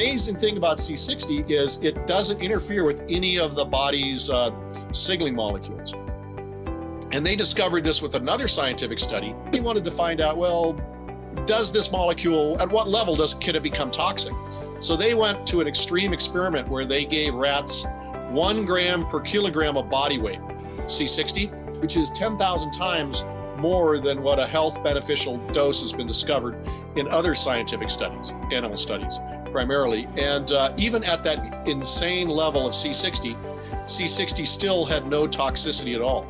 amazing thing about C60 is it doesn't interfere with any of the body's uh, signaling molecules. And they discovered this with another scientific study. They wanted to find out, well, does this molecule, at what level does can it become toxic? So they went to an extreme experiment where they gave rats one gram per kilogram of body weight, C60, which is 10,000 times more than what a health beneficial dose has been discovered in other scientific studies, animal studies primarily. And uh, even at that insane level of C60, C60 still had no toxicity at all.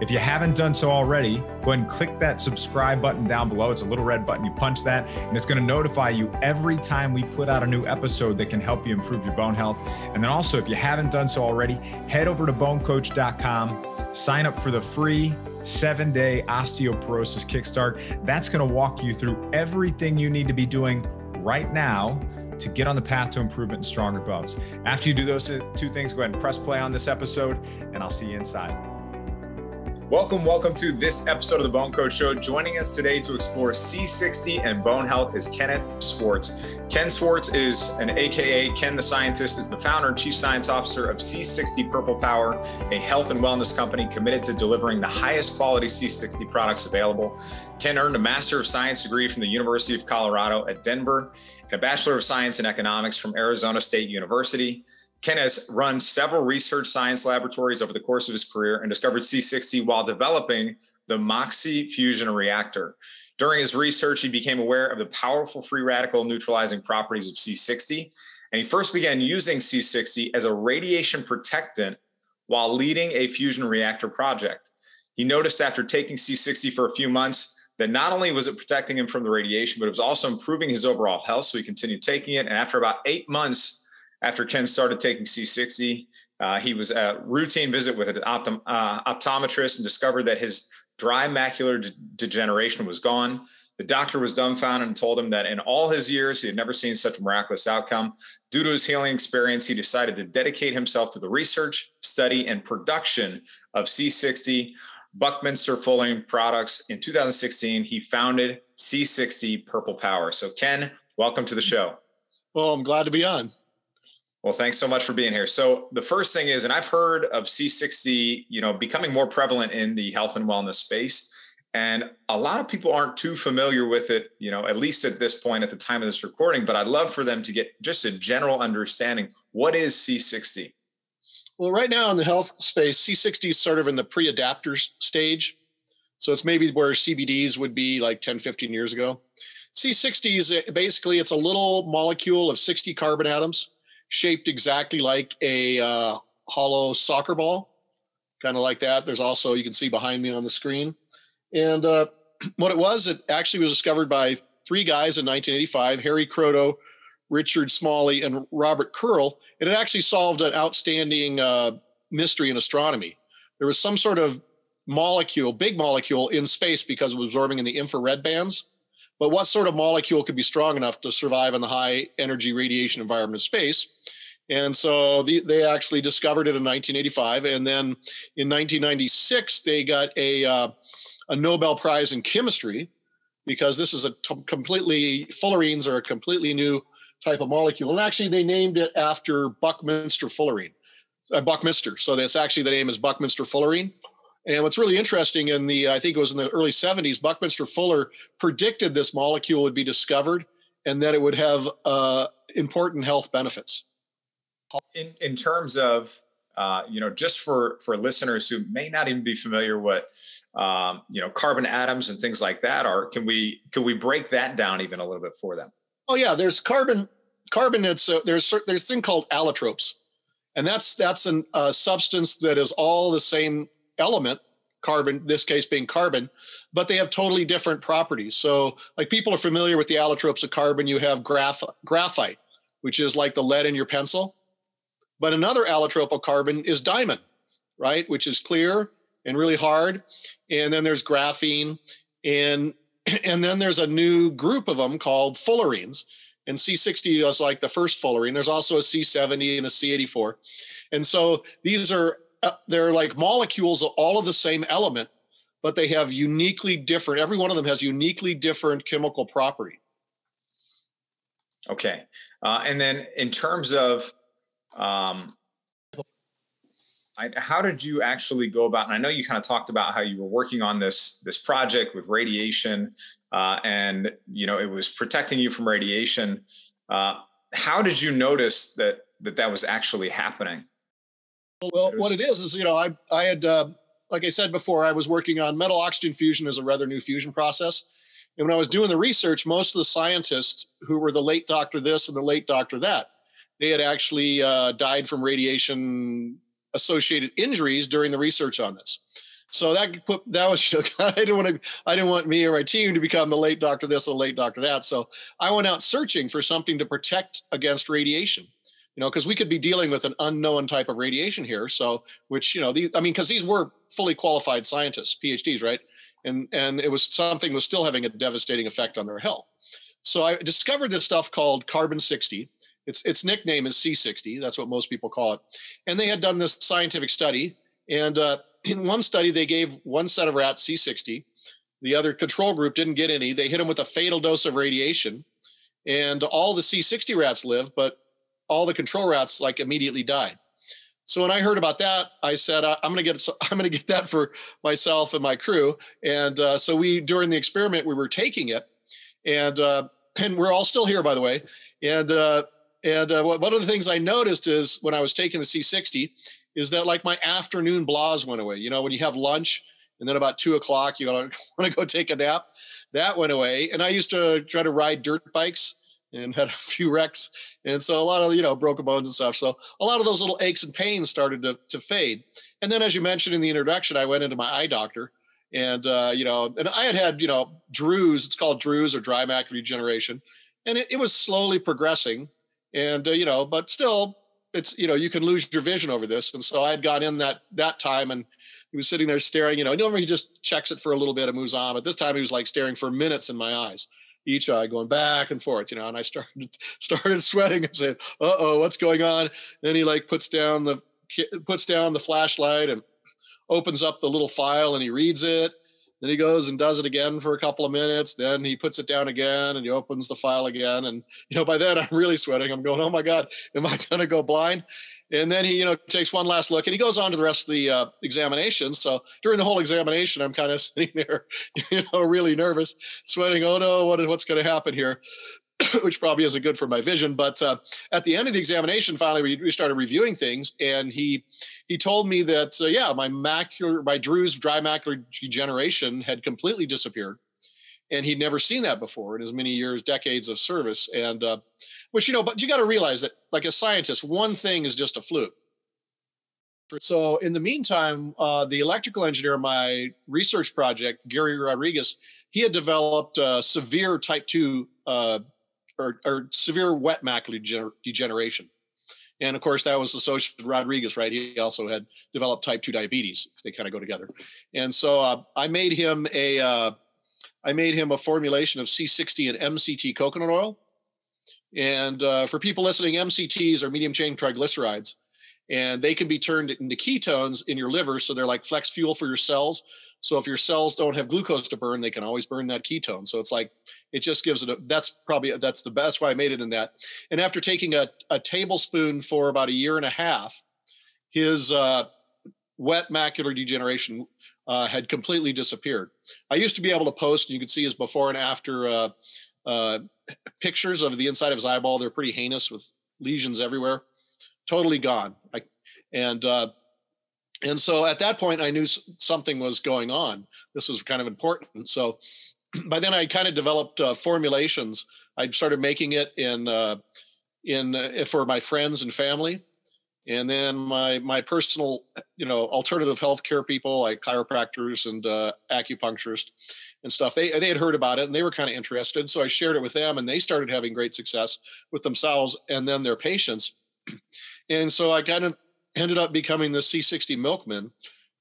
If you haven't done so already, go ahead and click that subscribe button down below. It's a little red button. You punch that, and it's going to notify you every time we put out a new episode that can help you improve your bone health. And then also, if you haven't done so already, head over to bonecoach.com, sign up for the free seven day osteoporosis kickstart. That's going to walk you through everything you need to be doing right now to get on the path to improvement and stronger bones. After you do those two things, go ahead and press play on this episode, and I'll see you inside. Welcome, welcome to this episode of the Bone Coach Show. Joining us today to explore C60 and bone health is Kenneth Swartz. Ken Swartz is an AKA Ken the Scientist, is the founder and chief science officer of C60 Purple Power, a health and wellness company committed to delivering the highest quality C60 products available. Ken earned a Master of Science degree from the University of Colorado at Denver and a Bachelor of Science in Economics from Arizona State University. Ken has run several research science laboratories over the course of his career and discovered C60 while developing the Moxie fusion reactor. During his research, he became aware of the powerful free radical neutralizing properties of C60, and he first began using C60 as a radiation protectant while leading a fusion reactor project. He noticed after taking C60 for a few months that not only was it protecting him from the radiation, but it was also improving his overall health. So he continued taking it. And after about eight months, after Ken started taking C60. Uh, he was a routine visit with an optom- uh, optometrist and discovered that his dry macular de- degeneration was gone. The doctor was dumbfounded and told him that in all his years, he had never seen such a miraculous outcome. Due to his healing experience, he decided to dedicate himself to the research, study, and production of C60 Buckminster Fullerene products. In 2016, he founded C60 Purple Power. So, Ken, welcome to the show. Well, I'm glad to be on. Well, thanks so much for being here. So the first thing is, and I've heard of C60, you know, becoming more prevalent in the health and wellness space. And a lot of people aren't too familiar with it, you know, at least at this point at the time of this recording, but I'd love for them to get just a general understanding. What is C60? Well, right now in the health space, C60 is sort of in the pre-adapters stage. So it's maybe where CBDs would be like 10, 15 years ago. C60 is uh, basically, it's a little molecule of 60 carbon atoms shaped exactly like a uh, hollow soccer ball, kind of like that. There's also, you can see behind me on the screen. And uh, what it was, it actually was discovered by three guys in 1985 Harry Kroto, Richard Smalley, and Robert Curl. And it actually solved an outstanding uh, mystery in astronomy. There was some sort of molecule, big molecule in space because it was absorbing in the infrared bands but what sort of molecule could be strong enough to survive in the high energy radiation environment of space? And so the, they actually discovered it in 1985. And then in 1996, they got a, uh, a Nobel Prize in chemistry because this is a t- completely, fullerenes are a completely new type of molecule. And actually, they named it after Buckminster fullerene, uh, Buckminster. So that's actually the name is Buckminster fullerene. And what's really interesting in the, I think it was in the early 70s, Buckminster Fuller predicted this molecule would be discovered and that it would have uh, important health benefits. In, in terms of, uh, you know, just for, for listeners who may not even be familiar what, um, you know, carbon atoms and things like that are, can we, can we break that down even a little bit for them? Oh yeah, there's carbon, carbon, it's, uh, there's, there's a thing called allotropes. And that's, that's a uh, substance that is all the same element carbon this case being carbon but they have totally different properties. So like people are familiar with the allotropes of carbon. You have graph, graphite which is like the lead in your pencil. But another allotrope of carbon is diamond right which is clear and really hard. And then there's graphene. And and then there's a new group of them called fullerenes. And c60 is like the first fullerene. There's also a c70 and a c84 and so these are they're like molecules of all of the same element, but they have uniquely different, every one of them has uniquely different chemical property. Okay. Uh, and then in terms of, um, I, how did you actually go about? And I know you kind of talked about how you were working on this this project with radiation, uh, and you know it was protecting you from radiation. Uh, how did you notice that that that was actually happening? Well, what it is is you know I I had uh, like I said before I was working on metal oxygen fusion as a rather new fusion process, and when I was doing the research, most of the scientists who were the late doctor this and the late doctor that, they had actually uh, died from radiation associated injuries during the research on this. So that put that was I didn't want to I didn't want me or my team to become the late doctor this or the late doctor that. So I went out searching for something to protect against radiation. You know, because we could be dealing with an unknown type of radiation here. So, which you know, these I mean, because these were fully qualified scientists, PhDs, right? And and it was something was still having a devastating effect on their health. So I discovered this stuff called carbon 60, its its nickname is C60. That's what most people call it. And they had done this scientific study, and uh, in one study they gave one set of rats C60. The other control group didn't get any. They hit them with a fatal dose of radiation, and all the C60 rats lived, but all the control rats like immediately died. So when I heard about that, I said I'm going to get I'm going to get that for myself and my crew. And uh, so we during the experiment we were taking it, and uh, and we're all still here by the way. And uh, and uh, one of the things I noticed is when I was taking the C60 is that like my afternoon blahs went away. You know, when you have lunch and then about two o'clock, you want to go take a nap. That went away. And I used to try to ride dirt bikes and had a few wrecks. And so a lot of, you know, broken bones and stuff. So a lot of those little aches and pains started to, to fade. And then, as you mentioned in the introduction, I went into my eye doctor and, uh, you know, and I had had, you know, drusen, it's called drusen or dry macular degeneration. And it, it was slowly progressing and uh, you know but still it's you know you can lose your vision over this and so i had gone in that that time and he was sitting there staring you know normally he just checks it for a little bit and moves on but this time he was like staring for minutes in my eyes each eye going back and forth you know and i started started sweating and saying uh-oh what's going on then he like puts down the puts down the flashlight and opens up the little file and he reads it then he goes and does it again for a couple of minutes. Then he puts it down again and he opens the file again. And, you know, by then I'm really sweating. I'm going, oh my God, am I going to go blind? And then he, you know, takes one last look and he goes on to the rest of the uh, examination. So during the whole examination, I'm kind of sitting there, you know, really nervous, sweating. Oh no, what is, what's going to happen here? which probably isn't good for my vision. But uh, at the end of the examination, finally we, we, started reviewing things, and he he told me that uh, yeah, my macular, my drusen dry macular degeneration had completely disappeared, and he'd never seen that before in his many years, decades of service. And uh, which you know, but you got to realize that like a scientist, one thing is just a fluke. So in the meantime, uh, the electrical engineer, my research project, Gary Rodriguez, he had developed uh, severe type two uh, or, or severe wet macular degeneration. And of course, that was associated with Rodriguez, right? He also had developed type 2 diabetes. They kind of go together. And so uh, I made him a, uh, I made him a formulation of C60 and MCT coconut oil. And uh, for people listening, MCTs are medium chain triglycerides, and they can be turned into ketones in your liver. So they're like flex fuel for your cells. So if your cells don't have glucose to burn, they can always burn that ketone. So it's like it just gives it a that's probably that's the best why I made it in that. And after taking a, a tablespoon for about a year and a half, his uh, wet macular degeneration uh, had completely disappeared. I used to be able to post, and you could see his before and after uh, uh, pictures of the inside of his eyeball. They're pretty heinous with lesions everywhere. Totally gone. I, and uh, and so at that point i knew something was going on this was kind of important so by then i kind of developed uh, formulations i started making it in uh, in for my friends and family and then my my personal you know alternative healthcare people like chiropractors and uh, acupuncturists and stuff they they had heard about it and they were kind of interested so i shared it with them and they started having great success with themselves and then their patients and so i kind of ended up becoming the C60 milkman,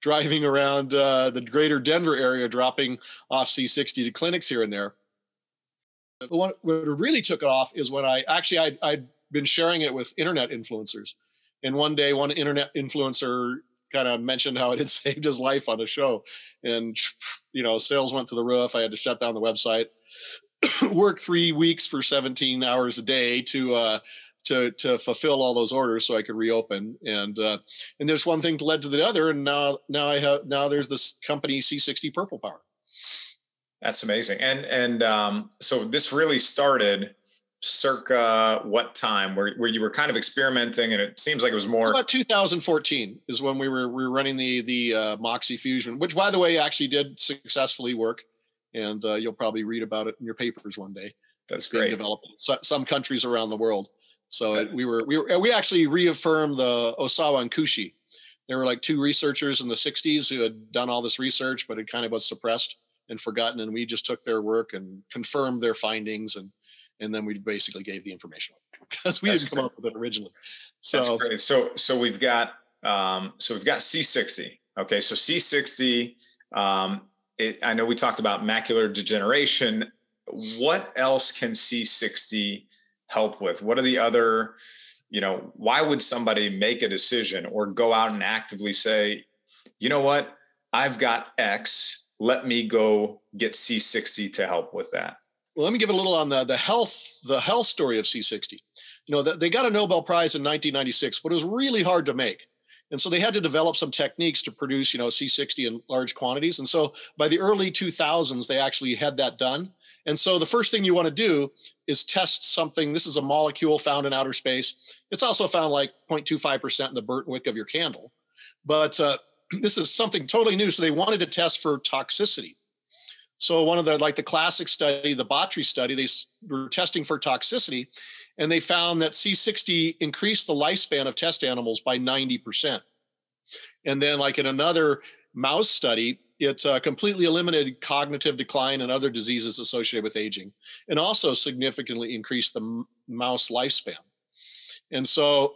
driving around uh, the greater Denver area, dropping off C60 to clinics here and there. But what, really took it off is when I actually I, I'd been sharing it with internet influencers, and one day one internet influencer kind of mentioned how it had saved his life on a show, and you know sales went to the roof. I had to shut down the website. work three weeks for 17 hours a day to uh, to to fulfill all those orders so I could reopen. And uh, and there's one thing led to the other, and now now I have now there's this company C60 Purple Power. That's amazing. And and um, so this really started circa what time where, where you were kind of experimenting and it seems like it was more about 2014 is when we were we were running the the uh, moxie fusion which by the way actually did successfully work. And uh, you'll probably read about it in your papers one day. That's it's great. developed in some countries around the world. So it, we were we were we actually reaffirmed the osawa and kushi. There were like two researchers in the 60s who had done all this research but it kind of was suppressed and forgotten and we just took their work and confirmed their findings and and then we basically gave the information because we That's didn't come up with it originally. So That's great. So so we've got um, so we've got C60. Okay, so C60. Um, it, I know we talked about macular degeneration. What else can C60 help with? What are the other, you know, why would somebody make a decision or go out and actively say, you know what, I've got X, let me go get C60 to help with that? Well, let me give a little on the, the health the health story of C60. You know, they got a Nobel Prize in 1996, but it was really hard to make. And so they had to develop some techniques to produce, you know, C60 in large quantities. And so by the early 2000s, they actually had that done. And so the first thing you want to do is test something. This is a molecule found in outer space. It's also found like 0.25% in the burnt wick of your candle. But uh, this is something totally new. So they wanted to test for toxicity. So one of the like the classic study, the Baati study, they were testing for toxicity, and they found that C60 increased the lifespan of test animals by 90%. And then like in another mouse study, it uh, completely eliminated cognitive decline and other diseases associated with aging, and also significantly increased the m- mouse lifespan. And so,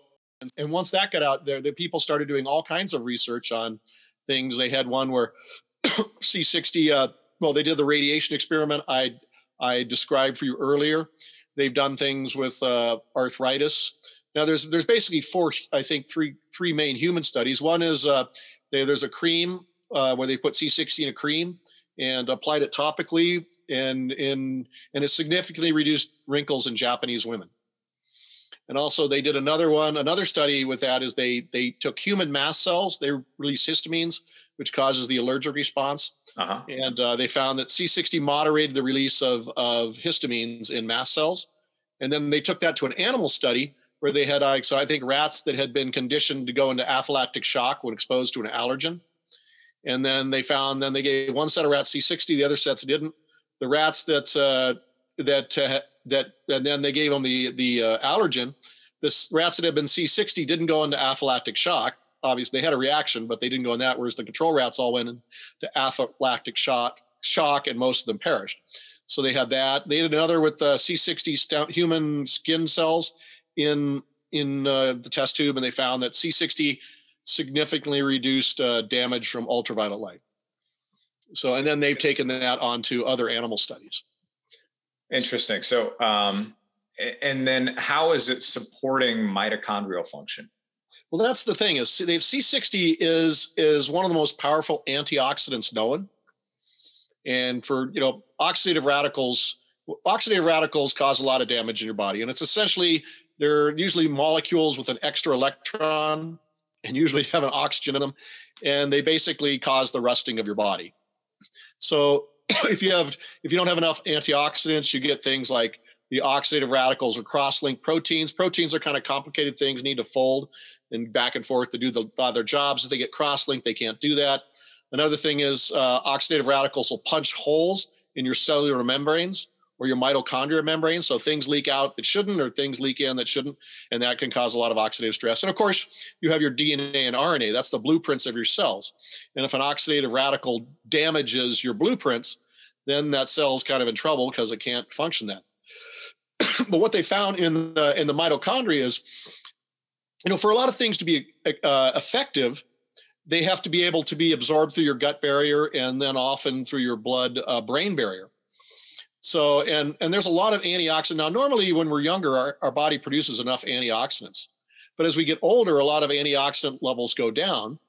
and once that got out there, the people started doing all kinds of research on things. They had one where C60 uh, well, they did the radiation experiment I I described for you earlier. They've done things with uh, arthritis. Now, there's there's basically four, I think, three three main human studies. One is uh, they, there's a cream uh, where they put C60 in a cream and applied it topically, and in and it significantly reduced wrinkles in Japanese women. And also, they did another one. Another study with that is they they took human mast cells. They released histamines which causes the allergic response. Uh-huh. And uh, they found that C60 moderated the release of, of histamines in mast cells. And then they took that to an animal study where they had, uh, so I think rats that had been conditioned to go into anaphylactic shock when exposed to an allergen. And then they found, then they gave one set of rats C60, the other sets didn't. The rats that, uh, that, uh, that, and then they gave them the, the uh, allergen. The rats that had been C60 didn't go into anaphylactic shock obviously they had a reaction, but they didn't go in that. Whereas the control rats all went into anaphylactic shock, shock, and most of them perished. So they had that. They did another with the C60 human skin cells in in uh, the test tube, and they found that C60 significantly reduced uh, damage from ultraviolet light. So, and then they've taken that onto other animal studies. Interesting. So, um, and then how is it supporting mitochondrial function? Well, that's the thing is they've C60 is is one of the most powerful antioxidants known. And for you know oxidative radicals, oxidative radicals cause a lot of damage in your body, and it's essentially they're usually molecules with an extra electron and usually have an oxygen in them, and they basically cause the rusting of your body. So if you have if you don't have enough antioxidants, you get things like the oxidative radicals or cross-linked proteins. Proteins are kind of complicated things, need to fold and back and forth to do the, other jobs. If they get cross-linked, they can't do that. Another thing is uh, oxidative radicals will punch holes in your cellular membranes or your mitochondria membranes. So things leak out that shouldn't, or things leak in that shouldn't, and that can cause a lot of oxidative stress. And of course, you have your DNA and RNA. That's the blueprints of your cells. And if an oxidative radical damages your blueprints, then that cell's kind of in trouble because it can't function that. but what they found in the, in the mitochondria is you know, for a lot of things to be uh, effective, they have to be able to be absorbed through your gut barrier and then often through your blood uh, brain barrier. So, and and there's a lot of antioxidant. Now, normally when we're younger, our, our body produces enough antioxidants, but as we get older, a lot of antioxidant levels go down,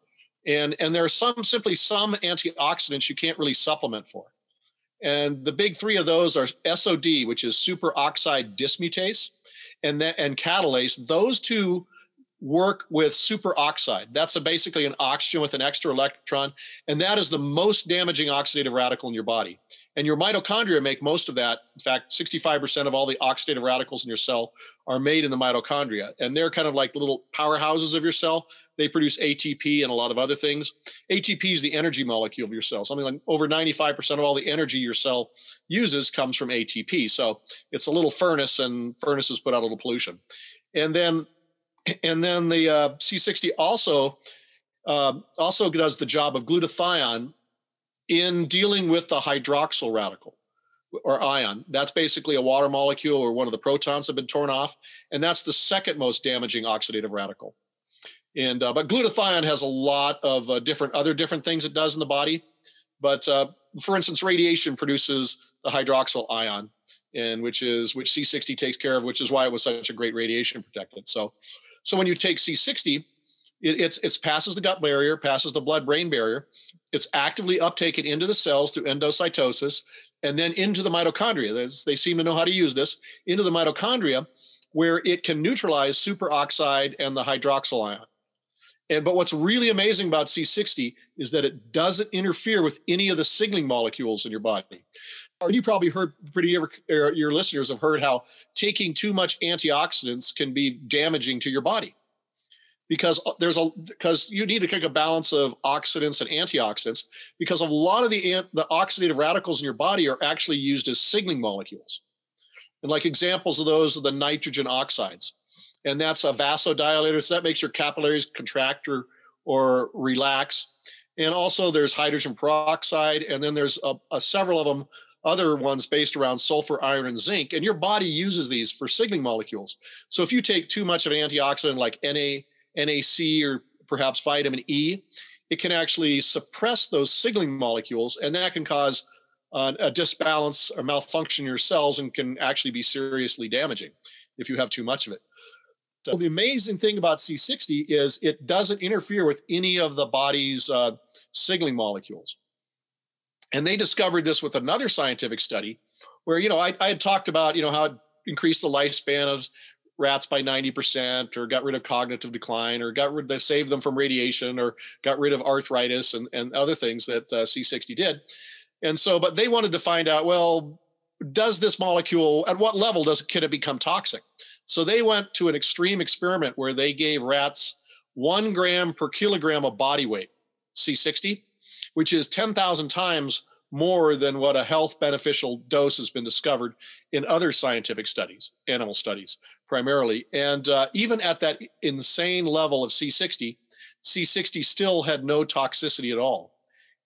and and there are some simply some antioxidants you can't really supplement for. And the big three of those are SOD, which is superoxide dismutase, and that, and catalase. Those two work with superoxide. That's basically an oxygen with an extra electron, and that is the most damaging oxidative radical in your body. And your mitochondria make most of that. In fact, 65% of all the oxidative radicals in your cell are made in the mitochondria, and they're kind of like little powerhouses of your cell. They produce ATP and a lot of other things. ATP is the energy molecule of your cell. Something like over 95% of all the energy your cell uses comes from ATP. So it's a little furnace, and furnaces put out a little pollution. And then and then the uh, C60 also uh, also does the job of glutathione in dealing with the hydroxyl radical or ion. That's basically a water molecule where one of the protons have been torn off, and that's the second most damaging oxidative radical. And uh, but glutathione has a lot of uh, different other different things it does in the body. But uh, for instance, radiation produces the hydroxyl ion, and which is which C60 takes care of, which is why it was such a great radiation protectant. So so when you take C60, it, it's it passes the gut barrier, passes the blood-brain barrier. It's actively uptaken into the cells through endocytosis, and then into the mitochondria. They seem to know how to use this into the mitochondria, where it can neutralize superoxide and the hydroxyl ion. And but what's really amazing about C60 is that it doesn't interfere with any of the signaling molecules in your body. You probably heard pretty your listeners have heard how taking too much antioxidants can be damaging to your body. Because uh, there's a because you need to take a balance of oxidants and antioxidants because a lot of the the oxidative radicals in your body are actually used as signaling molecules. And like examples of those are the nitrogen oxides. And that's a vasodilator so that makes your capillaries contract or, or relax. And also there's hydrogen peroxide and then there's a, a several of them other ones based around sulfur, iron, and zinc. And your body uses these for signaling molecules. So if you take too much of an antioxidant like Na, NAC, or perhaps vitamin E, it can actually suppress those signaling molecules, and that can cause uh, a disbalance or malfunction in your cells and can actually be seriously damaging if you have too much of it. So the amazing thing about C60 is it doesn't interfere with any of the body's uh, signaling molecules. And they discovered this with another scientific study where, you know, I, I had talked about, you know, how it increased the lifespan of rats by 90% or got rid of cognitive decline or got rid they saved them from radiation or got rid of arthritis and, and other things that uh, c60 did. And so but they wanted to find out well does this molecule at what level does can it become toxic? So they went to an extreme experiment where they gave rats one gram per kilogram of body weight c60 which is 10,000 times more than what a health beneficial dose has been discovered in other scientific studies, animal studies primarily. And uh, even at that insane level of C60, C60 still had no toxicity at all.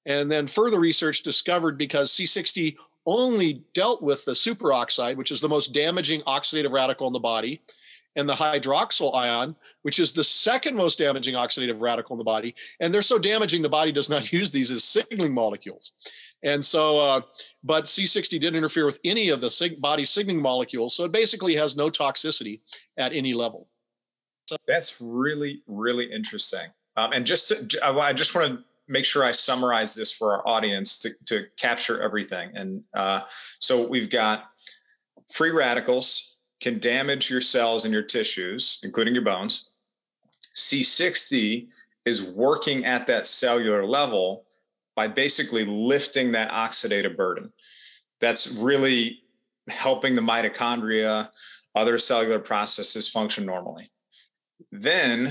And then further research discovered because C60 only dealt with the superoxide, which is the most damaging oxidative radical in the body, and the hydroxyl ion, which is the second most damaging oxidative radical in the body. And they're so damaging, the body does not use these as signaling molecules. And so, uh, but C60 didn't interfere with any of the sig- body signaling molecules. So it basically has no toxicity at any level. So that's really, really interesting. Um, and just to, I just want to make sure I summarize this for our audience to, to capture everything. And uh, so we've got free radicals, can damage your cells and your tissues, including your bones. C60 is working at that cellular level by basically lifting that oxidative burden. That's really helping the mitochondria, other cellular processes function normally. Then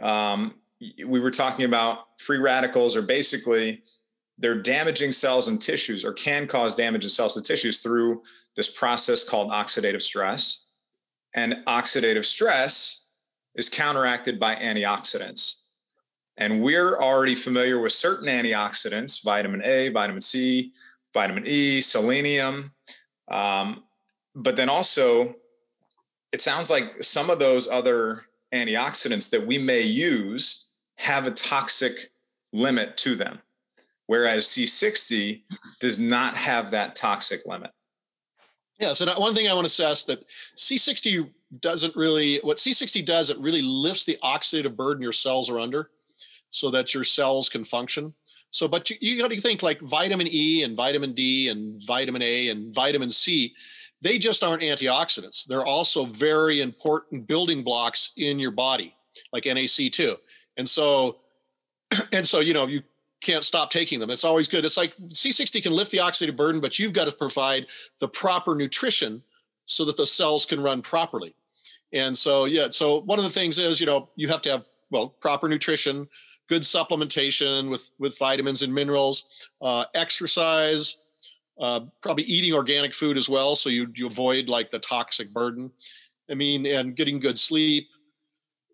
um, we were talking about free radicals are basically they're damaging cells and tissues or can cause damage in cells and tissues through this process called oxidative stress and oxidative stress is counteracted by antioxidants. And we're already familiar with certain antioxidants vitamin A, vitamin C, vitamin E, selenium. Um, but then also, it sounds like some of those other antioxidants that we may use have a toxic limit to them, whereas C60 does not have that toxic limit. Yeah. So one thing I want to stress that C60 doesn't really what C60 does. It really lifts the oxidative burden your cells are under, so that your cells can function. So, but you, you got to think like vitamin E and vitamin D and vitamin A and vitamin C, they just aren't antioxidants. They're also very important building blocks in your body, like NAC2. And so, and so, you know, you can't stop taking them. It's always good. It's like C60 can lift the oxidative burden, but you've got to provide the proper nutrition so that the cells can run properly. And so, yeah, so one of the things is, you know, you have to have, well, proper nutrition, good supplementation with, with vitamins and minerals, uh, exercise, uh, probably eating organic food as well. So you, you avoid like the toxic burden. I mean, and getting good sleep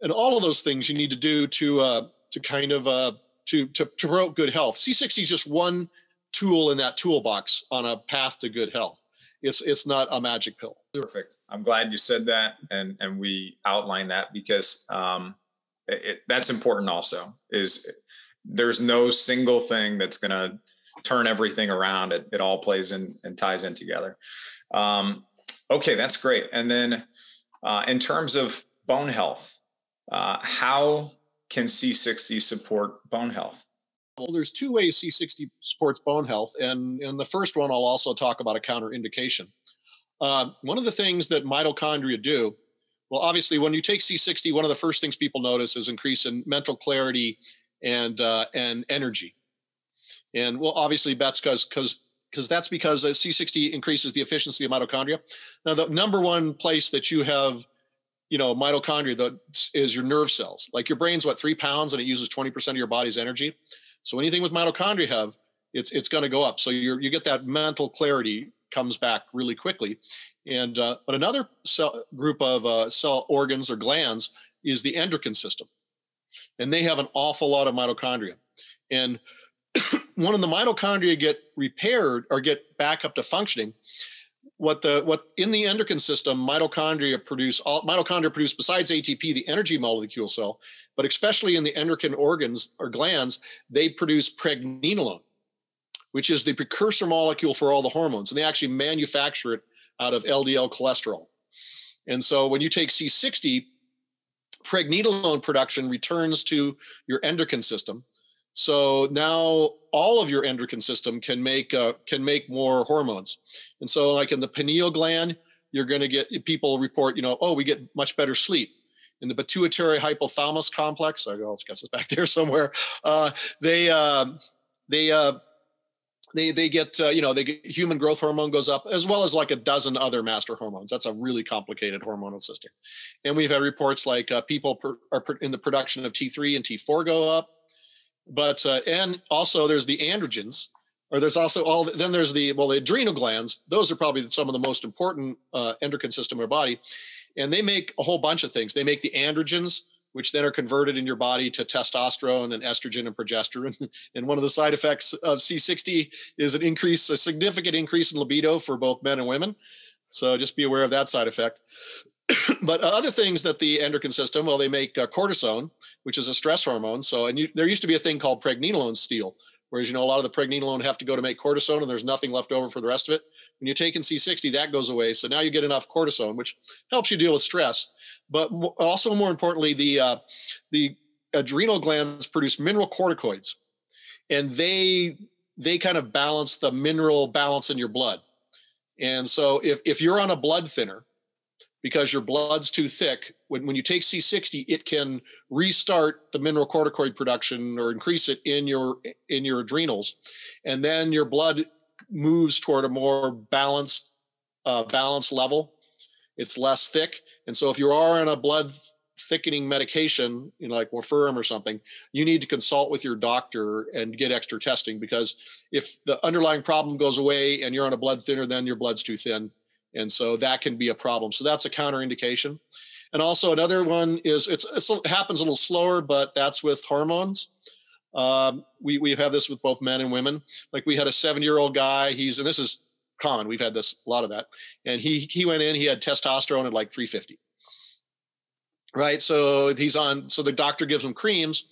and all of those things you need to do to, uh, to kind of, uh, to, to, to promote good health. C60 is just one tool in that toolbox on a path to good health. It's, it's not a magic pill. Perfect. I'm glad you said that. And, and we outlined that because, um, it, that's important also is there's no single thing that's going to turn everything around. It, it all plays in and ties in together. Um, okay, that's great. And then uh, in terms of bone health, uh, how can C60 support bone health? Well, there's two ways C60 supports bone health, and in the first one, I'll also talk about a counterindication. Uh, one of the things that mitochondria do, well, obviously, when you take C60, one of the first things people notice is increase in mental clarity and uh, and energy. And well, obviously that's because because that's because C60 increases the efficiency of mitochondria. Now, the number one place that you have, you know, mitochondria that is your nerve cells. Like your brain's what three pounds and it uses 20% of your body's energy. So anything with mitochondria have, it's it's going to go up. So you you get that mental clarity comes back really quickly. And uh, but another cell group of uh, cell organs or glands is the endocrine system, and they have an awful lot of mitochondria. And when the mitochondria get repaired or get back up to functioning, what the what in the endocrine system mitochondria produce all mitochondria produce besides ATP the energy molecule cell, but especially in the endocrine organs or glands, they produce pregnenolone, which is the precursor molecule for all the hormones, and they actually manufacture it out of LDL cholesterol. And so when you take C60, pregnenolone production returns to your endocrine system so now all of your endocrine system can make uh, can make more hormones. And so like in the pineal gland, you're going to get people report, you know, oh, we get much better sleep. In the pituitary hypothalamus complex, I guess it's back there somewhere. Uh, they uh, they they they get uh, you know they get human growth hormone goes up as well as like a dozen other master hormones. That's a really complicated hormonal system, and we've had reports like uh, people per, are in the production of T3 and T4 go up but uh, and also there's the androgens or there's also all then there's the well the adrenal glands. Those are probably some of the most important uh, endocrine system of our body. And they make a whole bunch of things. They make the androgens which then are converted in your body to testosterone and estrogen and progesterone. And one of the side effects of c60 is an increase a significant increase in libido for both men and women. So just be aware of that side effect but other things that the endocrine system, well, they make uh, cortisone, which is a stress hormone. So, and you, there used to be a thing called pregnenolone steal, whereas you know a lot of the pregnenolone have to go to make cortisone, and there's nothing left over for the rest of it. When you take in C60, that goes away. So now you get enough cortisone, which helps you deal with stress. But also, more importantly, the uh, the adrenal glands produce mineral corticoids and they they kind of balance the mineral balance in your blood. And so, if if you're on a blood thinner because your blood's too thick. When, when you take C60, it can restart the mineralocorticoid production or increase it in your in your adrenals, and then your blood moves toward a more balanced uh, balanced level. It's less thick, and so if you are on a blood thickening medication, you know, like warfarin or something, you need to consult with your doctor and get extra testing because if the underlying problem goes away and you're on a blood thinner, then your blood's too thin and so that can be a problem. So that's a counterindication. And also another one is it's, it's it happens a little slower, but that's with hormones. Um, we we have this with both men and women. Like we had a seven year old guy. He's and this is common. We've had this a lot of that. And he he went in. He had testosterone at like 350. Right. So he's on. So the doctor gives him creams,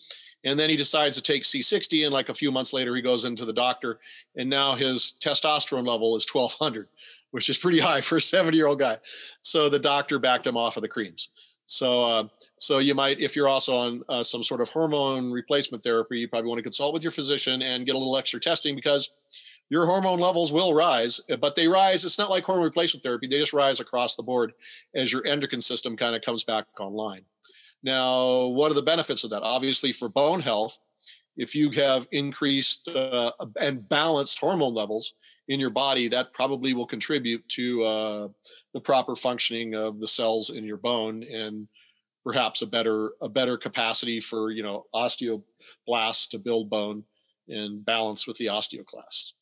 and then he decides to take C60. And like a few months later, he goes into the doctor, and now his testosterone level is 1200 which is pretty high for a 70 year old guy. So the doctor backed him off of the creams. So, uh, so you might, if you're also on uh, some sort of hormone replacement therapy, you probably want to consult with your physician and get a little extra testing because your hormone levels will rise, but they rise. It's not like hormone replacement therapy; they just rise across the board as your endocrine system kind of comes back online. Now, what are the benefits of that? Obviously, for bone health, if you have increased uh, and balanced hormone levels in your body, that probably will contribute to uh, the proper functioning of the cells in your bone and perhaps a better a better capacity for you know osteoblasts to build bone and balance with the osteoclasts.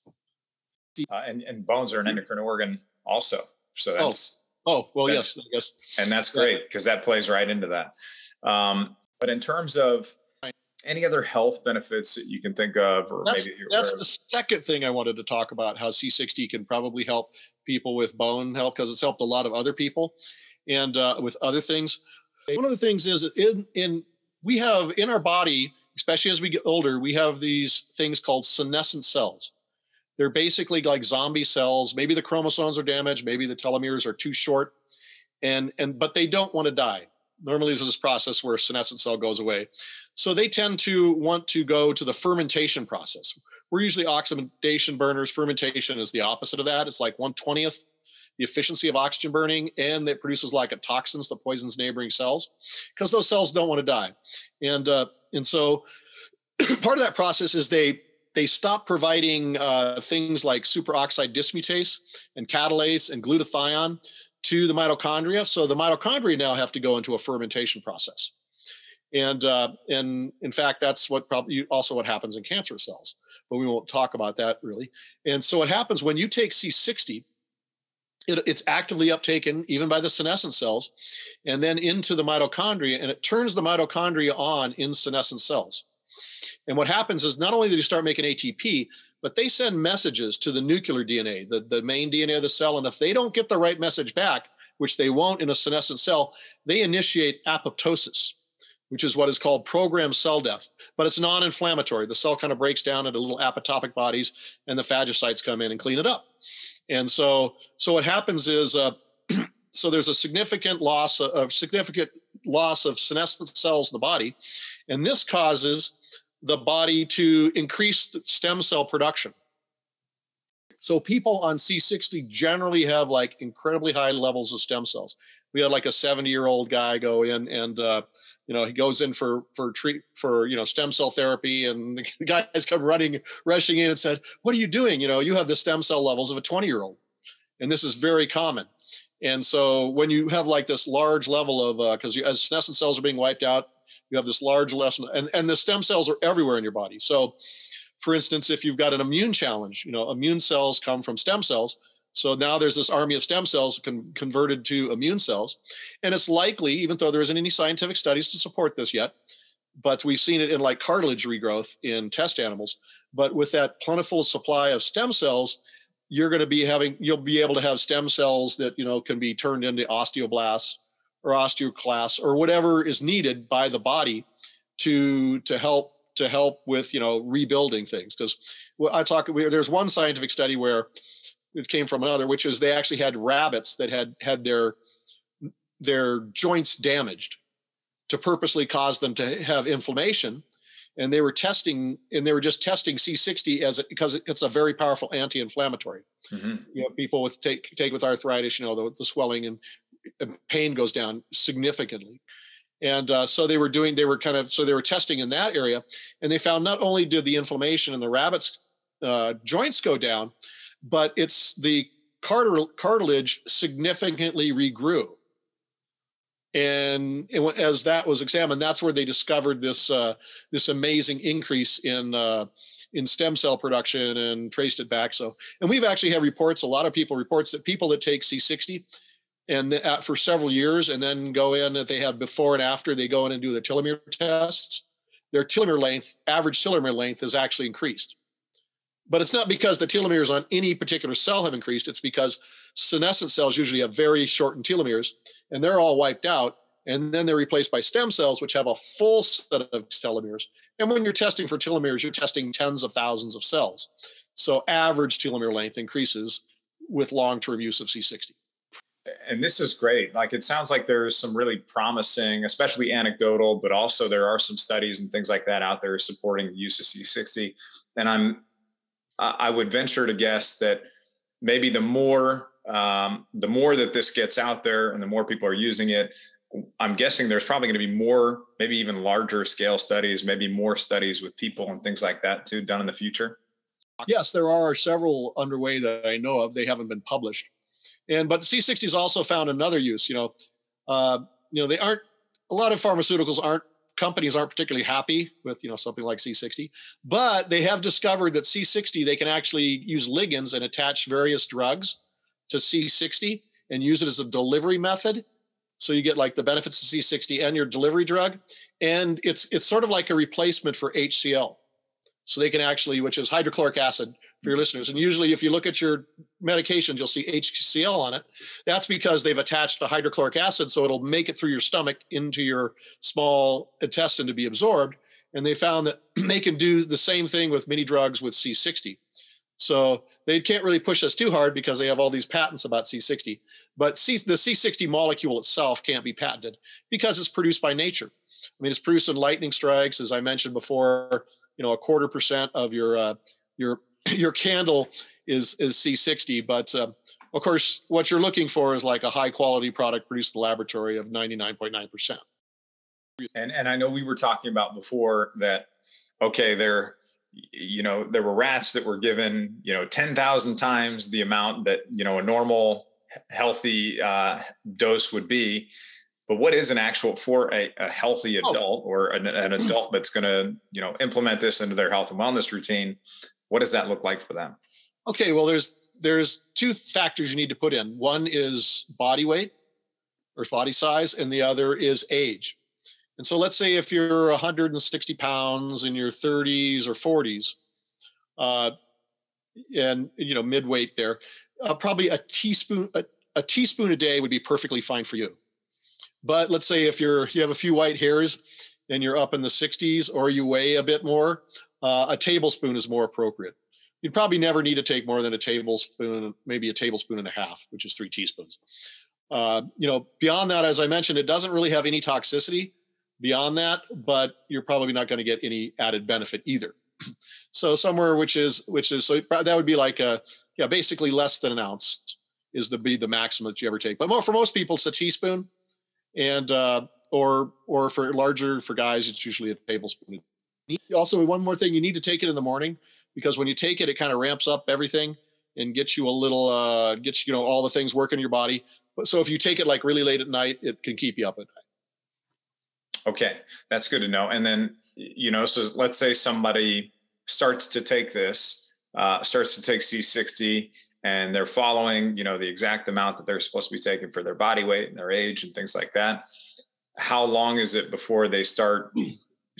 Uh, and, and bones are an endocrine organ also. So oh, that's oh, oh well, that, yes, I guess, and that's great because that plays right into that. Um, but in terms of any other health benefits that you can think of, or that's, maybe that's the second thing I wanted to talk about: how C60 can probably help people with bone health because it's helped a lot of other people, and uh, with other things. One of the things is in in we have in our body, especially as we get older, we have these things called senescent cells. They're basically like zombie cells. Maybe the chromosomes are damaged, maybe the telomeres are too short, and and but they don't want to die normally there's this process where senescent cell goes away. So they tend to want to go to the fermentation process. We're usually oxidation burners. Fermentation is the opposite of that. It's like 120th the efficiency of oxygen burning, and it produces like a toxins that poisons neighboring cells because those cells don't want to die. And uh, and so part of that process is they they stop providing uh, things like superoxide dismutase and catalase and glutathione to the mitochondria. So the mitochondria now have to go into a fermentation process. And uh, and in fact, that's what probably also what happens in cancer cells. But we won't talk about that really. And so what happens when you take C60, it, it's actively uptaken even by the senescent cells, and then into the mitochondria, and it turns the mitochondria on in senescent cells. And what happens is not only do you start making ATP, but they send messages to the nuclear DNA, the, the main DNA of the cell. And if they don't get the right message back, which they won't in a senescent cell, they initiate apoptosis, which is what is called programmed cell death. But it's non inflammatory. The cell kind of breaks down into little apoptotic bodies, and the phagocytes come in and clean it up. And so, so what happens is, uh, so there's a significant loss of significant loss of senescent cells in the body, and this causes the body to increase stem cell production. So people on C60 generally have like incredibly high levels of stem cells. We had like a 70 year old guy go in and, uh, you know, he goes in for, for treat for, you know, stem cell therapy. And the guys come running, rushing in and said, what are you doing? You know, you have the stem cell levels of a 20 year old. And this is very common. And so when you have like this large level of, uh, cause as senescent cells are being wiped out, you have this large lesson and, and the stem cells are everywhere in your body. So for instance if you've got an immune challenge you know immune cells come from stem cells. So now there's this army of stem cells con- converted to immune cells. And it's likely even though there isn't any scientific studies to support this yet but we've seen it in like cartilage regrowth in test animals but with that plentiful supply of stem cells you're going to be having you'll be able to have stem cells that you know can be turned into osteoblasts or osteoclasts or whatever is needed by the body to to help to help with you know rebuilding things. Because i talk there's one scientific study where it came from another which is they actually had rabbits that had had their their joints damaged to purposely cause them to have inflammation. And they were testing and they were just testing c60 as it because it's a very powerful anti-inflammatory. Mm-hmm. you know people with take take with arthritis you know the, the swelling and pain goes down significantly. And uh, so they were doing they were kind of so they were testing in that area and they found not only did the inflammation in the rabbits uh, joints go down but it's the cartilage significantly regrew. And as that was examined that's where they discovered this uh, this amazing increase in uh, in stem cell production and traced it back. So and we've actually had reports a lot of people reports that people that take c60 and uh, for several years and then go in if they have before and after they go in and do the telomere tests. Their telomere length average telomere length is actually increased. But it's not because the telomeres on any particular cell have increased it's because senescent cells usually have very shortened telomeres and they're all wiped out and then they're replaced by stem cells which have a full set of telomeres. And when you're testing for telomeres you're testing tens of thousands of cells. So average telomere length increases with long-term use of c60 and this is great. Like it sounds like there's some really promising, especially anecdotal, but also there are some studies and things like that out there supporting the use of C60. And I'm, I would venture to guess that maybe the more, um, the more that this gets out there and the more people are using it, I'm guessing there's probably going to be more, maybe even larger scale studies, maybe more studies with people and things like that too done in the future. Yes, there are several underway that I know of. They haven't been published. And but C60s also found another use. You know, uh, you know they aren't a lot of pharmaceuticals aren't companies aren't particularly happy with you know something like C60, but they have discovered that C60 they can actually use ligands and attach various drugs to C60 and use it as a delivery method. So you get like the benefits of C60 and your delivery drug, and it's it's sort of like a replacement for HCl. So they can actually, which is hydrochloric acid, for your listeners. And usually, if you look at your medications, you'll see HCl on it. That's because they've attached a hydrochloric acid, so it'll make it through your stomach into your small intestine to be absorbed. And they found that they can do the same thing with many drugs with C60. So they can't really push us too hard because they have all these patents about C60. But C, the C60 molecule itself can't be patented because it's produced by nature. I mean, it's produced in lightning strikes, as I mentioned before. You know, a quarter percent of your uh, your your candle is is C60, but uh, of course, what you're looking for is like a high quality product produced in the laboratory of 99.9%. And and I know we were talking about before that okay, there you know, there were rats that were given, you know, 10,000 times the amount that, you know, a normal healthy uh, dose would be. But what is an actual for a, a healthy oh. adult oh. or an, an adult that's going to, you know, implement this into their health and wellness routine? What does that look like for them? Okay, well, there's there's two factors you need to put in. One is body weight or body size, and the other is age. And so, let's say if you're 160 pounds in your 30s or 40s, uh, and you know midweight there, uh, probably a teaspoon a, a teaspoon a day would be perfectly fine for you. But let's say if you're you have a few white hairs and you're up in the 60s or you weigh a bit more, uh, a tablespoon is more appropriate. You'd probably never need to take more than a tablespoon, maybe a tablespoon and a half, which is three teaspoons. Uh, you know, beyond that, as I mentioned, it doesn't really have any toxicity beyond that, but you're probably not going to get any added benefit either. so somewhere which is which is so that would be like a yeah basically less than an ounce is the be the maximum that you ever take. But more for most people, it's a teaspoon, and uh, or or for larger for guys, it's usually a tablespoon also, one more thing, you need to take it in the morning because when you take it, it kind of ramps up everything and gets you a little, uh, gets you know all the things working in your body. But so if you take it like really late at night, it can keep you up at night. Okay, that's good to know. And then you know, so let's say somebody starts to take this, uh, starts to take C60, and they're following, you know, the exact amount that they're supposed to be taking for their body weight and their age and things like that. How long is it before they start hmm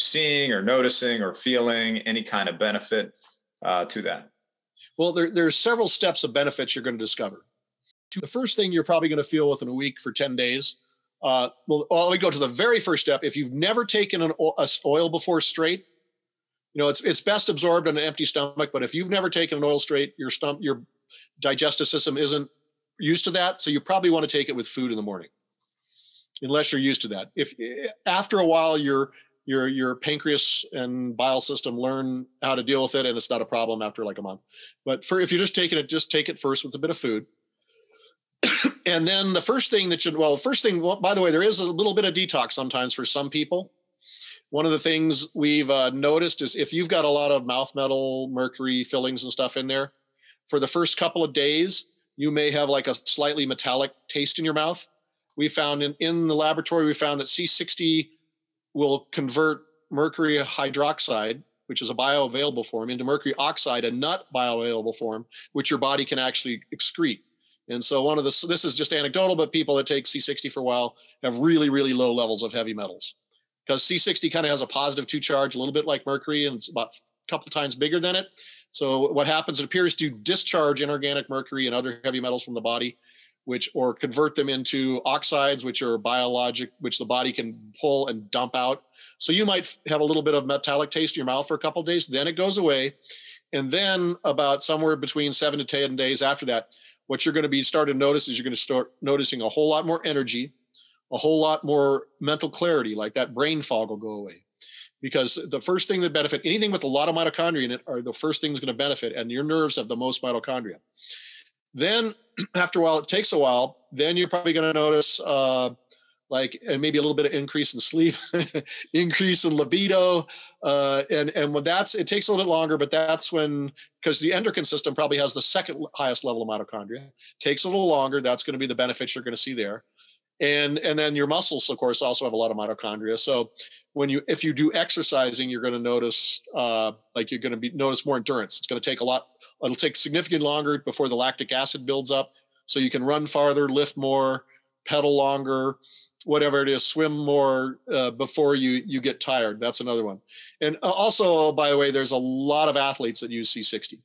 seeing or noticing or feeling any kind of benefit uh, to that? Well, there, there's several steps of benefits you're going to discover. To the first thing you're probably going to feel within a week for 10 days. Uh, well, let me go to the very first step. If you've never taken an oil before straight, you know it's it's best absorbed on an empty stomach. But if you've never taken an oil straight, your stomach, your digestive system isn't used to that, so you probably want to take it with food in the morning, unless you're used to that. If after a while you're your your pancreas and bile system learn how to deal with it and it's not a problem after like a month. But for if you're just taking it just take it first with a bit of food. And then the first thing that you well the first thing well, by the way there is a little bit of detox sometimes for some people. One of the things we've uh, noticed is if you've got a lot of mouth metal mercury fillings and stuff in there for the first couple of days you may have like a slightly metallic taste in your mouth. We found in, in the laboratory we found that c60 will convert mercury hydroxide, which is a bioavailable form, into mercury oxide, a not bioavailable form, which your body can actually excrete. And so one of the this is just anecdotal, but people that take C60 for a while have really, really low levels of heavy metals. Because C60 kind of has a positive two charge, a little bit like mercury, and it's about a couple times bigger than it. So what happens? It appears to discharge inorganic mercury and other heavy metals from the body, which or convert them into oxides, which are biologic, which the body can pull and dump out. So you might have a little bit of metallic taste in your mouth for a couple days, then it goes away. And then about somewhere between seven to 10 days after that, what you're going to be starting to notice is you're going to start noticing a whole lot more energy, a whole lot more mental clarity, like that brain fog will go away. Because the first thing that benefit anything with a lot of mitochondria in it are the first things going to benefit, and your nerves have the most mitochondria. Then, after a while, it takes a while. Then you're probably going to notice uh, like and maybe a little bit of increase in sleep, increase in libido, uh, and and when that's it takes a little bit longer, but that's when because the endocrine system probably has the second highest level of mitochondria. Takes a little longer. That's going to be the benefits you're going to see there, and and then your muscles, of course, also have a lot of mitochondria. So when you if you do exercising, you're going to notice uh, like you're going to be notice more endurance. It's going to take a lot. It'll take significantly longer before the lactic acid builds up, so you can run farther, lift more, pedal longer whatever it is swim more uh, before you you get tired. That's another one. And uh, also by the way there's a lot of athletes that use c60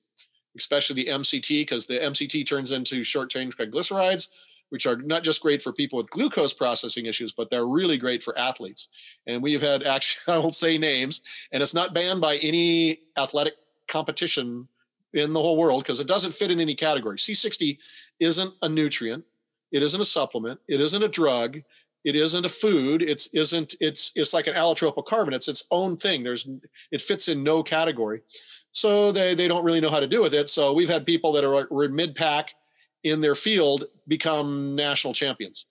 especially the mct because the mct turns into short chain triglycerides which are not just great for people with glucose processing issues but they're really great for athletes. And we've had actually i won't say names and it's not banned by any athletic competition in the whole world because it doesn't fit in any category. C60 isn't a nutrient. It isn't a supplement. It isn't a drug. It isn't a food. It's isn't it's it's like an allotropic carbon it's its own thing. There's it fits in no category. So they they don't really know how to do with it. So we've had people that are were mid pack in their field become national champions.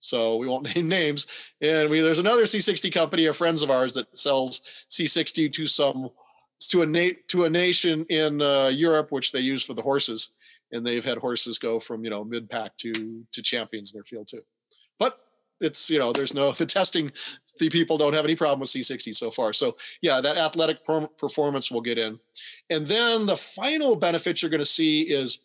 So we won't name names. And we there's another c60 company of friends of ours that sells c60 to some to a na- to a nation in uh, europe which they use for the horses and they've had horses go from you know mid pack to to champions in their field too. But it's you know there's no the testing the people don't have any problem with c60 so far. So yeah that athletic performance will get in. And then the final benefit you're going to see is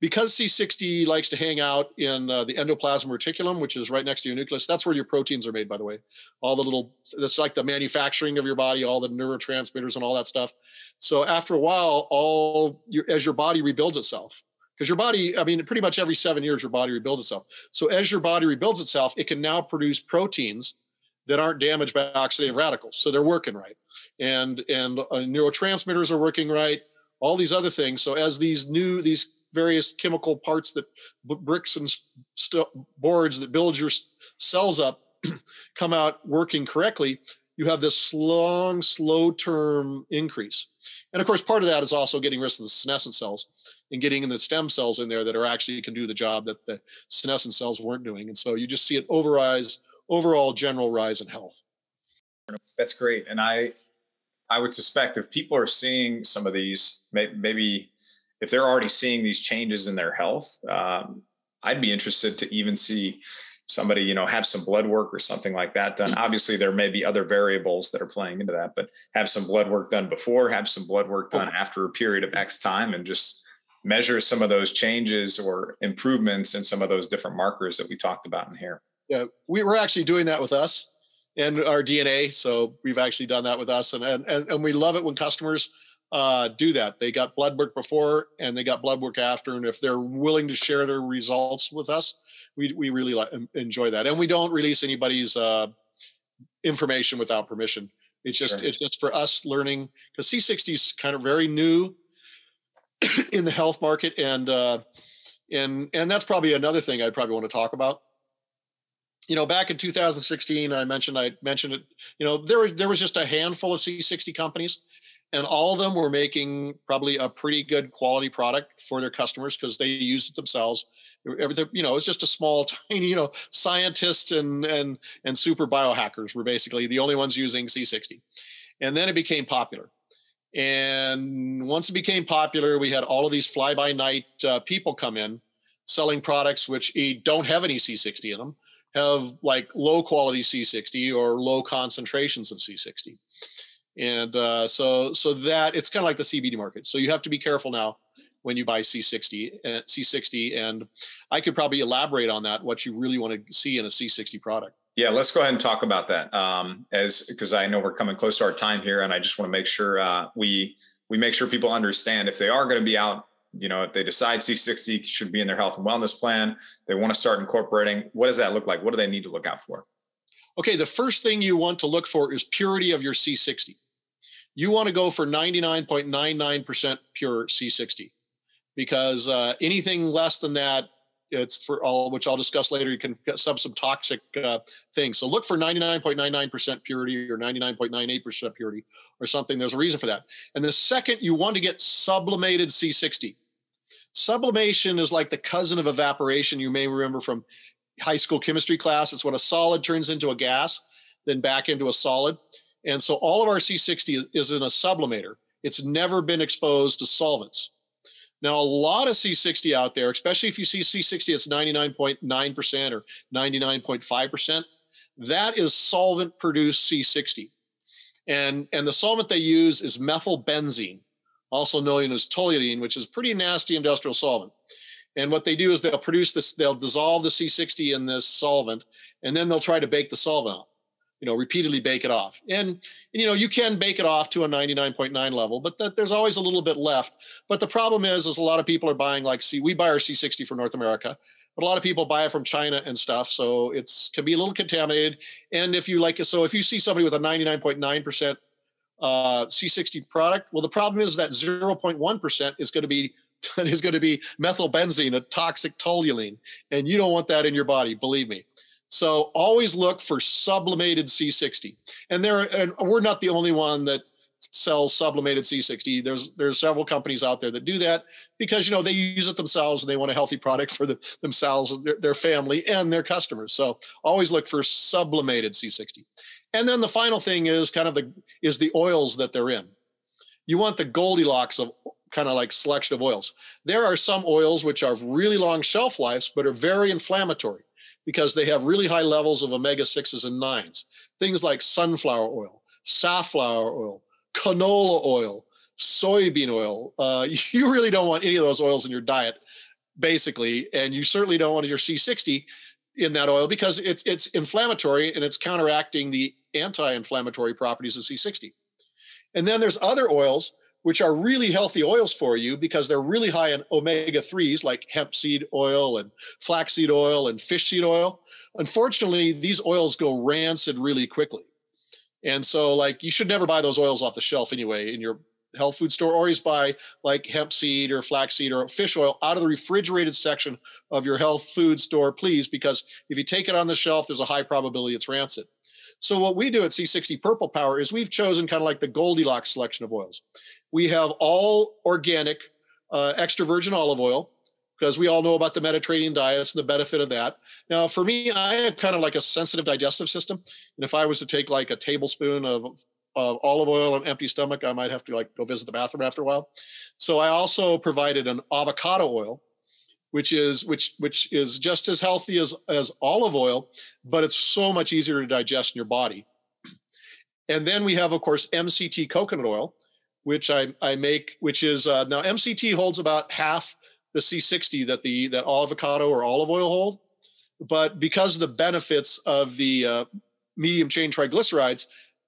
because c60 likes to hang out in uh, the endoplasmic reticulum which is right next to your nucleus that's where your proteins are made by the way. All the little that's like the manufacturing of your body all the neurotransmitters and all that stuff. So after a while all your as your body rebuilds itself because your body i mean pretty much every seven years your body rebuilds itself. So as your body rebuilds itself it can now produce proteins that aren't damaged by oxidative radicals. So they're working right. And and uh, neurotransmitters are working right all these other things. So as these new these various chemical parts that bricks and st- boards that build your cells up come out working correctly you have this long slow term increase and of course part of that is also getting rid of the senescent cells and getting in the stem cells in there that are actually can do the job that the senescent cells weren't doing. And so you just see an overrise, overall general rise in health. That's great. And I, I would suspect if people are seeing some of these, maybe if they're already seeing these changes in their health, um, I'd be interested to even see somebody you know have some blood work or something like that done obviously there may be other variables that are playing into that but have some blood work done before have some blood work done after a period of x time and just measure some of those changes or improvements in some of those different markers that we talked about in here. Yeah, we were actually doing that with us and our DNA. So we've actually done that with us, and and and we love it when customers uh, do that. They got blood work before and they got blood work after, and if they're willing to share their results with us, we we really like, enjoy that. And we don't release anybody's uh, information without permission. It's just sure. it's just for us learning because C60 is kind of very new in the health market, and uh, and and that's probably another thing I'd probably want to talk about. You know, back in 2016, I mentioned I mentioned it. You know, there were there was just a handful of C60 companies, and all of them were making probably a pretty good quality product for their customers because they used it themselves. Everything, you know, it's just a small, tiny, you know, scientists and and and super biohackers were basically the only ones using C60, and then it became popular. And once it became popular, we had all of these fly by night uh, people come in selling products which don't have any C60 in them, have like low quality C60 or low concentrations of C60. And uh, so, so that it's kind of like the CBD market. So you have to be careful now when you buy C60, uh, C60. And I could probably elaborate on that, what you really want to see in a C60 product. Yeah, let's go ahead and talk about that. Um, as because I know we're coming close to our time here, and I just want to make sure uh, we we make sure people understand if they are going to be out. You know, if they decide C60 should be in their health and wellness plan, they want to start incorporating. What does that look like? What do they need to look out for? Okay, the first thing you want to look for is purity of your C60. You want to go for 99.99% pure C60. because uh, anything less than that, it's for all, which I'll discuss later. You can get some some toxic uh, things. So look for 99.99% purity or 99.98% purity or something. There's a reason for that. And the second, you want to get sublimated C60. Sublimation is like the cousin of evaporation. You may remember from high school chemistry class. It's when a solid turns into a gas, then back into a solid. And so all of our C60 is in a sublimator. It's never been exposed to solvents. Now, a lot of C60 out there, especially if you see C60, it's 99.9% or 99.5%. That is solvent produced C60. And, and the solvent they use is methylbenzene, also known as toluene, which is pretty nasty industrial solvent. And what they do is they'll produce this, they'll dissolve the C60 in this solvent, and then they'll try to bake the solvent out you know repeatedly bake it off. And, and, you know you can bake it off to a 99.9 level but that, there's always a little bit left. But the problem is is a lot of people are buying like see we buy our c60 for north america but a lot of people buy it from china and stuff so it's can be a little contaminated. And if you like so if you see somebody with a 99.9% uh, c60 product well the problem is that 0.1% is going to be is going to be methylbenzene a toxic toluene and you don't want that in your body believe me so always look for sublimated C60. And there, and we're not the only one that sells sublimated C60. There's there's several companies out there that do that because you know they use it themselves and they want a healthy product for the, themselves, their, their family, and their customers. So always look for sublimated C60. And then the final thing is kind of the is the oils that they're in. You want the Goldilocks of kind of like selection of oils. There are some oils which are really long shelf lives but are very inflammatory because they have really high levels of omega 6s and 9s. Things like sunflower oil, safflower oil, canola oil, soybean oil. Uh, you really don't want any of those oils in your diet, basically. And you certainly don't want your C60 in that oil because it's, it's inflammatory and it's counteracting the anti inflammatory properties of C60. And then there's other oils which are really healthy oils for you because they're really high in omega 3s like hemp seed oil and flaxseed oil and fish seed oil. Unfortunately, these oils go rancid really quickly. And so, like, you should never buy those oils off the shelf anyway in your health food store. Always buy like hemp seed or flaxseed or fish oil out of the refrigerated section of your health food store, please, because if you take it on the shelf, there's a high probability it's rancid. So what we do at C60 Purple Power is we've chosen kind of like the Goldilocks selection of oils. We have all organic uh, extra virgin olive oil because we all know about the Mediterranean diets and the benefit of that. Now, for me, I have kind of like a sensitive digestive system, and if I was to take like a tablespoon of, of olive oil on an empty stomach, I might have to like go visit the bathroom after a while. So I also provided an avocado oil, which is which which is just as healthy as as olive oil, but it's so much easier to digest in your body. And then we have, of course, MCT coconut oil, which I, I make, which is uh, now MCT holds about half the C60 that the that avocado or olive oil hold, but because of the benefits of the uh, medium chain triglycerides,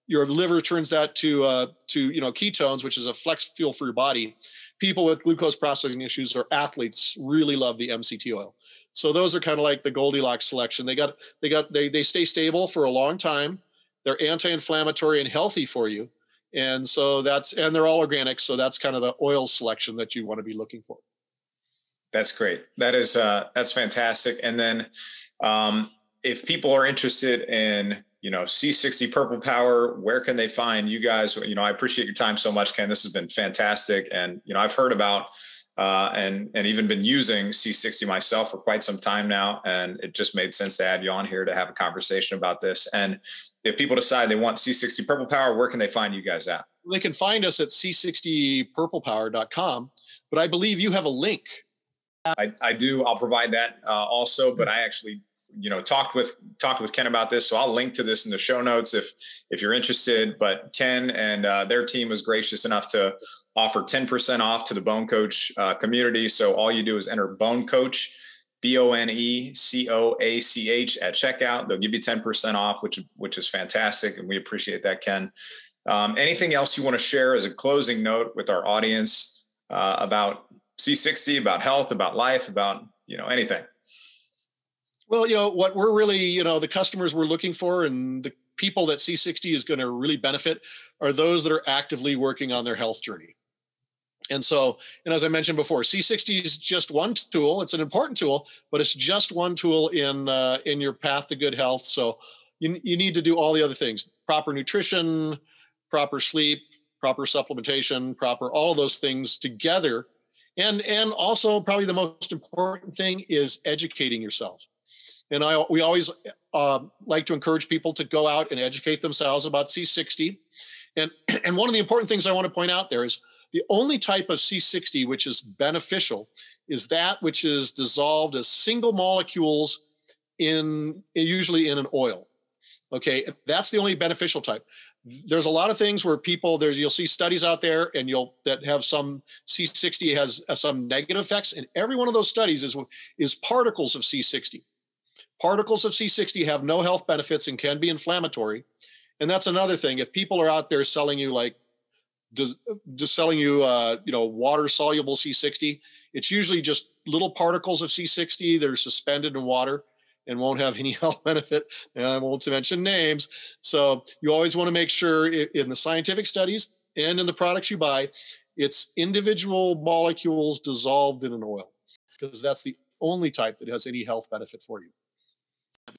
your liver turns that to uh, to you know ketones, which is a flex fuel for your body. People with glucose processing issues or athletes really love the MCT oil. So those are kind of like the Goldilocks selection. They got they got they they stay stable for a long time. They're anti-inflammatory and healthy for you and so that's and they're all organic so that's kind of the oil selection that you want to be looking for that's great that is uh that's fantastic and then um if people are interested in you know c60 purple power where can they find you guys you know i appreciate your time so much ken this has been fantastic and you know i've heard about uh, and and even been using C60 myself for quite some time now, and it just made sense to add you on here to have a conversation about this. And if people decide they want C60 Purple Power, where can they find you guys at? They can find us at c60purplepower.com, but I believe you have a link. I, I do. I'll provide that uh, also, but I actually you know talked with talked with ken about this so i'll link to this in the show notes if if you're interested but ken and uh, their team was gracious enough to offer 10% off to the bone coach uh, community so all you do is enter bone coach B O N E C O A C H at checkout. They'll give you 10% off, which, which is fantastic. And we appreciate that, Ken. Um, anything else you want to share as a closing note with our audience uh, about C60, about health, about life, about, you know, anything? Well, you know, what we're really, you know, the customers we're looking for and the people that C60 is going to really benefit are those that are actively working on their health journey. And so, and as I mentioned before, C60 is just one tool. It's an important tool, but it's just one tool in uh, in your path to good health. So you, you need to do all the other things: proper nutrition, proper sleep, proper supplementation, proper all those things together. And and also probably the most important thing is educating yourself. And I we always uh, like to encourage people to go out and educate themselves about C60. And and one of the important things I want to point out there is the only type of C60 which is beneficial is that which is dissolved as single molecules in usually in an oil. Okay, that's the only beneficial type. There's a lot of things where people there's you'll see studies out there and you'll that have some C60 has some negative effects, and every one of those studies is is particles of C60. Particles of C60 have no health benefits and can be inflammatory. And that's another thing. If people are out there selling you like just, selling you uh, you know water soluble C60, it's usually just little particles of C60 that are suspended in water and won't have any health benefit. And I won't mention names. So you always want to make sure in the scientific studies and in the products you buy, it's individual molecules dissolved in an oil because that's the only type that has any health benefit for you.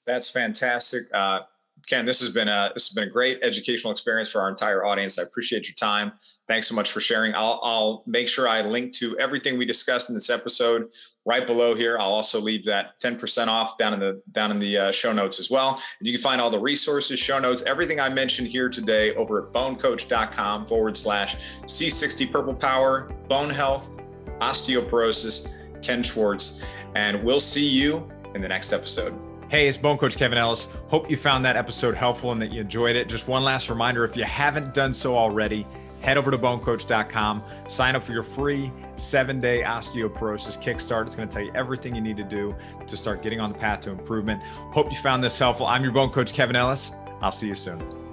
That's fantastic. Uh, Ken, this has been a this has been a great educational experience for our entire audience. I appreciate your time. Thanks so much for sharing. I'll, I'll make sure I link to everything we discussed in this episode right below here. I'll also leave that 10% off down in the down in the uh, show notes as well. And you can find all the resources, show notes, everything I mentioned here today over at bonecoach.com forward slash C60 Purple Power, Bone Health, Osteoporosis, Ken Swartz. And we'll see you in the next episode. Hey, it's Bone Coach Kevin Ellis. Hope you found that episode helpful and that you enjoyed it. Just one last reminder if you haven't done so already, head over to bonecoach.com, sign up for your free seven day osteoporosis kickstart. It's going to tell you everything you need to do to start getting on the path to improvement. Hope you found this helpful. I'm your Bone Coach Kevin Ellis. I'll see you soon.